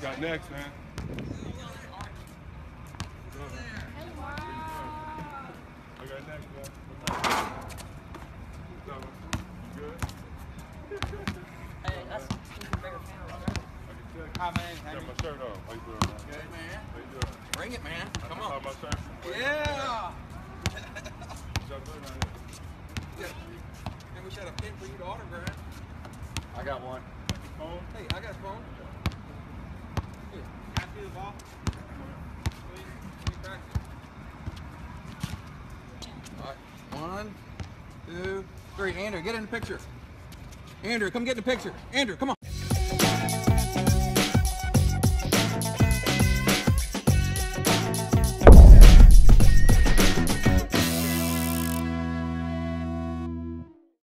got next, man? I got next, man. What's up. You good? Hey, that's a bigger fan. I. Hi, man. How Got you my shirt off. How you doing, man? Good, man. How you doing? Bring it, man. Come on. my shirt? Yeah. Y'all doing out here? yeah. And we should have a pin for you to autograph. I got one. Phone? Hey, I got a phone. One, two, three. Andrew, get in the picture. Andrew, come get in the picture. Andrew, come on.